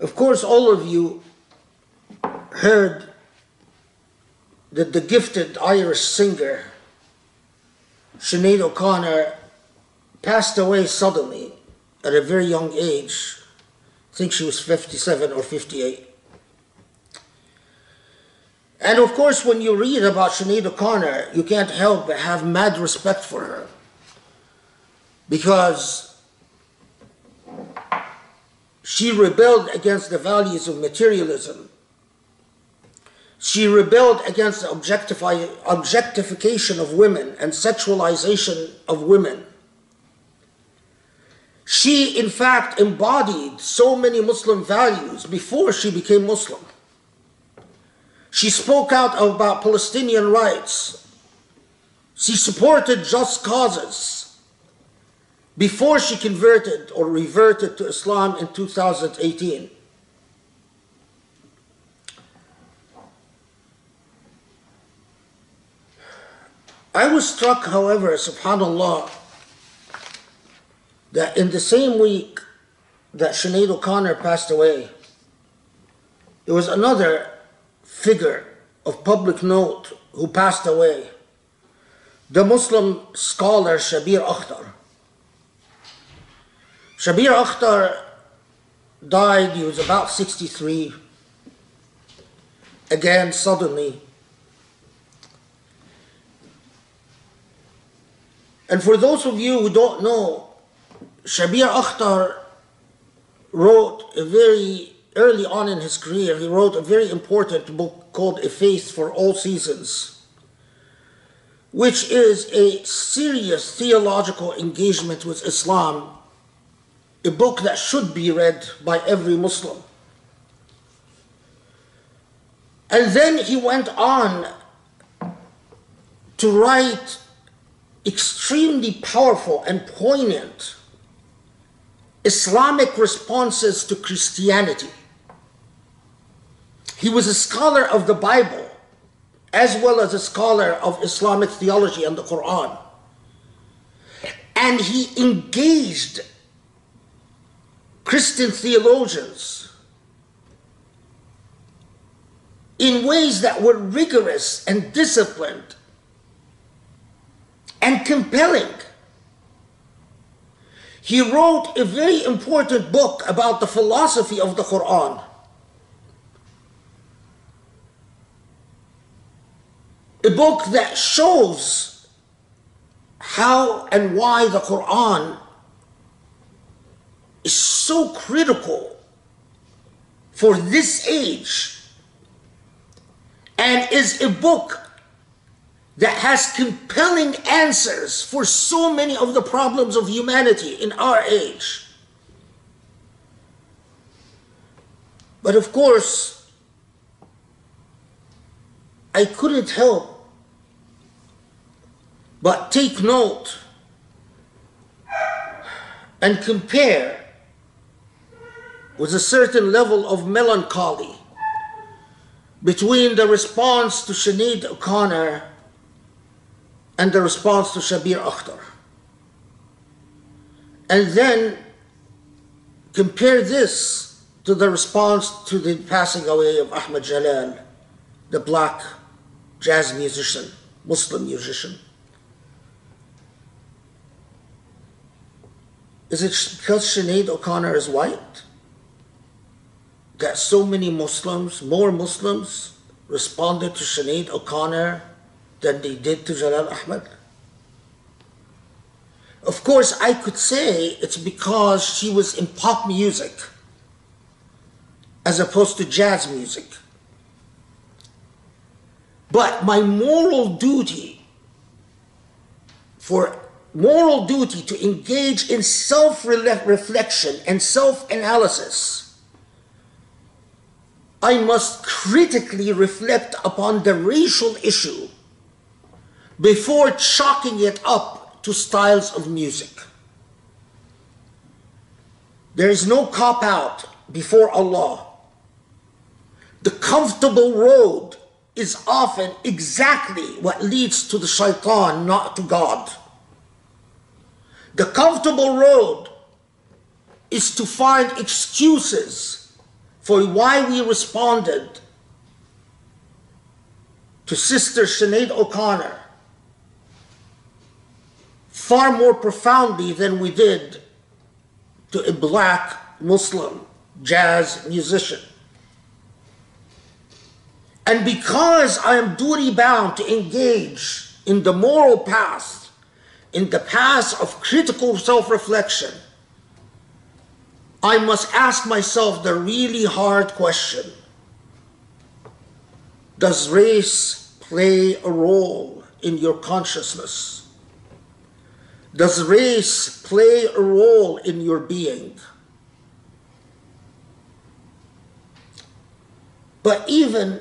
Of course, all of you heard that the gifted Irish singer Sinead O'Connor passed away suddenly at a very young age. I think she was 57 or 58. And of course, when you read about Sinead O'Connor, you can't help but have mad respect for her. Because she rebelled against the values of materialism. She rebelled against the objectification of women and sexualization of women. She, in fact, embodied so many Muslim values before she became Muslim. She spoke out about Palestinian rights. She supported just causes before she converted or reverted to Islam in 2018. I was struck, however, subhanAllah, that in the same week that Sinead O'Connor passed away, there was another figure of public note who passed away, the Muslim scholar Shabbir Akhtar. Shabbir Akhtar died, he was about 63, again suddenly. And for those of you who don't know, Shabbir Akhtar wrote a very early on in his career, he wrote a very important book called A Faith for All Seasons, which is a serious theological engagement with Islam, a book that should be read by every Muslim. And then he went on to write extremely powerful and poignant Islamic responses to Christianity. He was a scholar of the Bible as well as a scholar of Islamic theology and the Quran. And he engaged Christian theologians in ways that were rigorous and disciplined and compelling. He wrote a very important book about the philosophy of the Quran. A book that shows how and why the Quran is so critical for this age and is a book that has compelling answers for so many of the problems of humanity in our age. But of course, I couldn't help but take note and compare with a certain level of melancholy between the response to Sinead O'Connor and the response to Shabbir Akhtar. And then compare this to the response to the passing away of Ahmad Jamal, the black jazz musician, Muslim musician. Is it because Sinead O'Connor is white that so many Muslims, more Muslims, responded to Sinead O'Connor than they did to Jamal Ahmed? Of course, I could say it's because she was in pop music as opposed to jazz music. But my moral duty for moral duty to engage in self reflection and self analysis, I must critically reflect upon the racial issue before chalking it up to styles of music. There is no cop out before Allah. The comfortable road is often exactly what leads to the shaitan, not to God. The comfortable road is to find excuses for why we responded to Sister Sinead O'Connor far more profoundly than we did to a black Muslim jazz musician. And because I am duty bound to engage in the moral path, in the path of critical self reflection, I must ask myself the really hard question Does race play a role in your consciousness? Does race play a role in your being? But even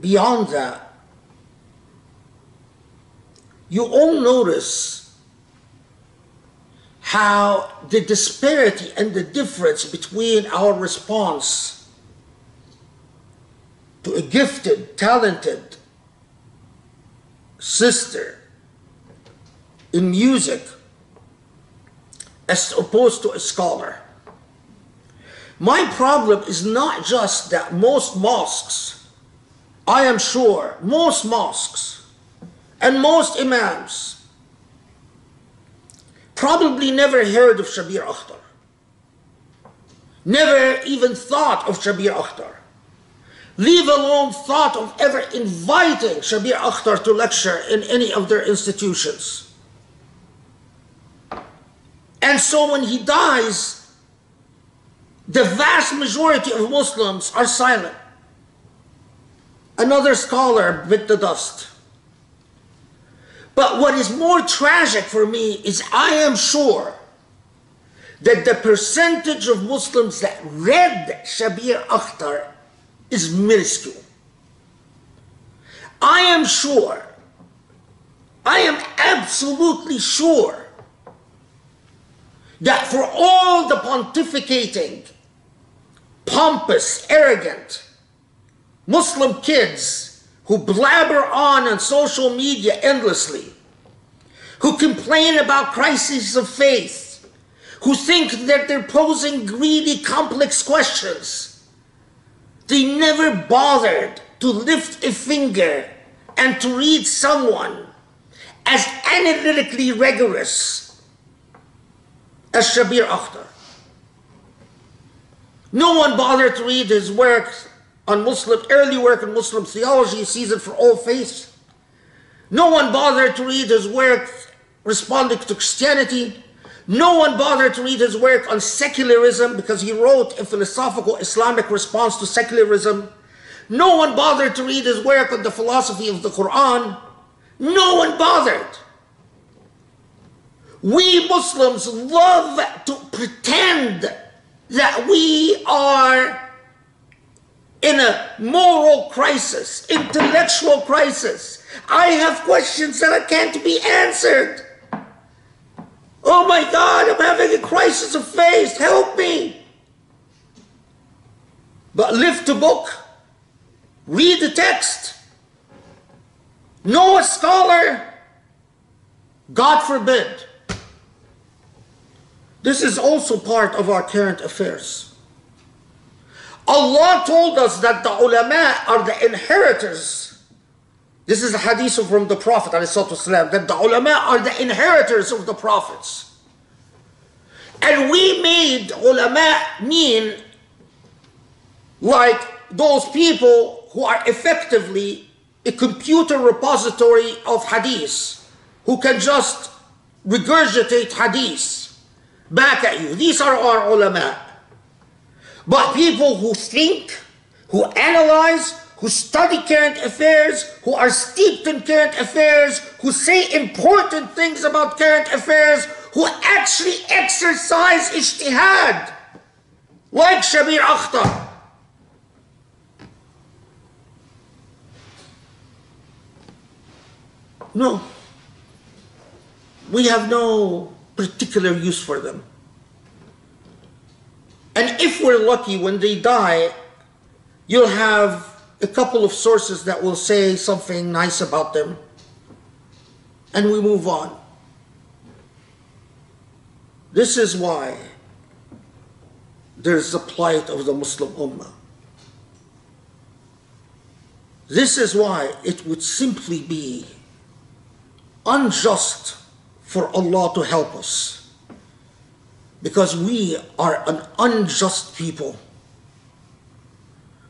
beyond that, you all notice how the disparity and the difference between our response to a gifted, talented sister in music as opposed to a scholar. My problem is not just that most mosques, I am sure, most mosques and most imams probably never heard of Shabbir Akhtar. Never even thought of Shabbir Akhtar. Leave alone thought of ever inviting Shabbir Akhtar to lecture in any of their institutions. And so when he dies, the vast majority of Muslims are silent. Another scholar bit the dust. But what is more tragic for me is I am sure that the percentage of Muslims that read Shabbir Akhtar is minuscule. I am sure, I am absolutely sure that for all the pontificating, pompous, arrogant Muslim kids who blabber on on social media endlessly, who complain about crises of faith, who think that they're posing greedy, complex questions, they never bothered to lift a finger and to read someone as analytically rigorous as Shabbir Akhtar. No one bothered to read his work on Muslim, early work on Muslim theology, He sees it for All Faiths. No one bothered to read his work responding to Christianity. No one bothered to read his work on secularism because he wrote a philosophical Islamic response to secularism. No one bothered to read his work on the philosophy of the Quran. No one bothered. We Muslims love to pretend that we are in a moral crisis, intellectual crisis. I have questions that can't be answered. Oh my God, I'm having a crisis of faith. Help me. But lift a book, read the text, know a scholar. God forbid this is also part of our current affairs. Allah told us that the ulama are the inheritors. This is a hadith from the Prophet والسلام, that the ulama are the inheritors of the prophets. And we made ulama mean like those people who are effectively a computer repository of hadith, who can just regurgitate hadith back at you. These are our ulama. But people who think, who analyze, who study current affairs, who are steeped in current affairs, who say important things about current affairs, who actually exercise ijtihad, like Shabbir Akhtar. No. We have no particular use for them. If we're lucky, when they die, you'll have a couple of sources that will say something nice about them, and we move on. This is why there's the plight of the Muslim Ummah. This is why it would simply be unjust for Allah to help us because we are an unjust people.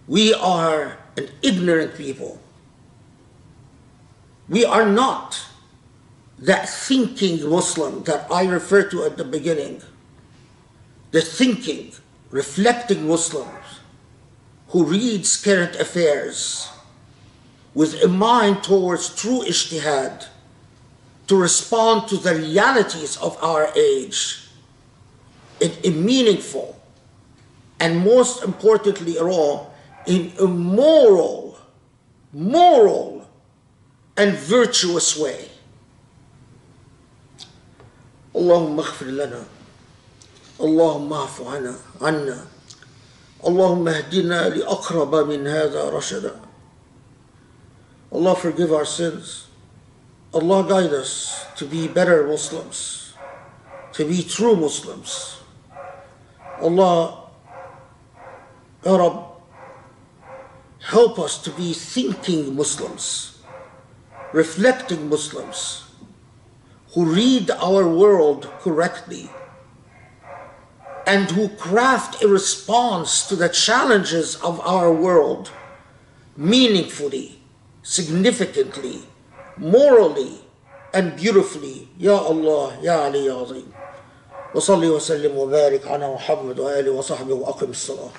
We are an ignorant people. We are not that thinking Muslim that I referred to at the beginning. The thinking, reflecting Muslims who reads current affairs with a mind towards true ijtihad to respond to the realities of our age in a meaningful and most importantly of all, in a moral, moral and virtuous way. اللهم اغفر لنا اللهم اعف عنا عنا اللهم اهدنا لأقرب من هذا رشدا Allah forgive our sins. Allah guide us to be better Muslims, to be true Muslims. Allah, Ya Rab, help us to be thinking Muslims, reflecting Muslims, who read our world correctly and who craft a response to the challenges of our world meaningfully, significantly, morally, and beautifully. Ya Allah, Ya Ali, Ya Azim. وصلي وسلم وبارك على محمد وآله وصحبه وأقم الصلاة.